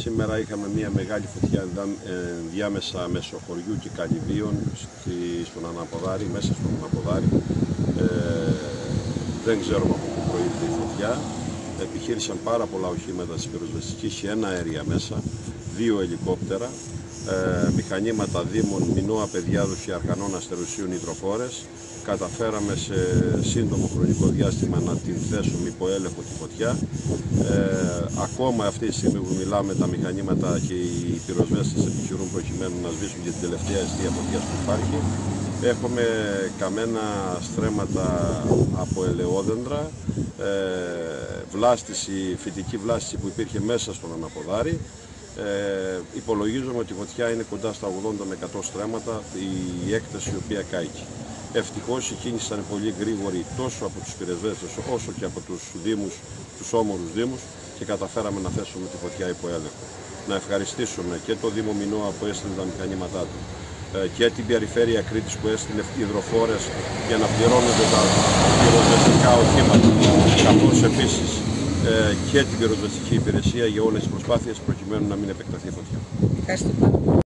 Σήμερα είχαμε μια μεγάλη φωτιά διάμεσα Μεσοχωριού και Καλυβίων στον Αναποδάρι, μέσα στον Αναποδάρι. Ε, δεν ξέρουμε από πού προήλθε η φωτιά. Επιχείρησαν πάρα πολλά οχήματα της πυροσβεστικής και ένα αέρια μέσα, δύο ελικόπτερα, ε, μηχανήματα δήμων, μηνώα παιδιάδους και αρχανών αστερουσίων υδροφόρες. Καταφέραμε σε σύντομο χρονικό διάστημα να την θέσουμε υπό έλεγχο τη φωτιά. Ε, ακόμα αυτή τη στιγμή που μιλάμε τα μηχανήματα και οι πυροσβέστες επιχειρούν προκειμένου να σβήσουν και την τελευταία αιστεία φωτιάς που υπάρχει. Έχουμε καμένα στρέμματα από ελαιόδεντρα, ε, βλάστηση, φυτική βλάστηση που υπήρχε μέσα στον αναποδάρι. Ε, υπολογίζουμε ότι η φωτιά είναι κοντά στα 80 με 100 στρέμματα η έκταση η οποία κάηκε. Ευτυχώς η κίνηση ήταν πολύ γρήγορη τόσο από τους πυρεσβέστες όσο και από τους Δήμους, τους όμορους Δήμους και καταφέραμε να θέσουμε τη φωτιά υπό έλεγχο. Να ευχαριστήσουμε και το Δήμο Μινώα που έστειλε τα μηχανήματά του ε, και την περιφέρεια Κρήτης που έστειλε υδροφόρες για να πληρώνονται τα πυροσβεστικά οχήματα καθώς επίσης ε, και την πυροσβεστική υπηρεσία για όλες τις προσπάθειες προκειμένου να μην επεκταθεί η φωτιά.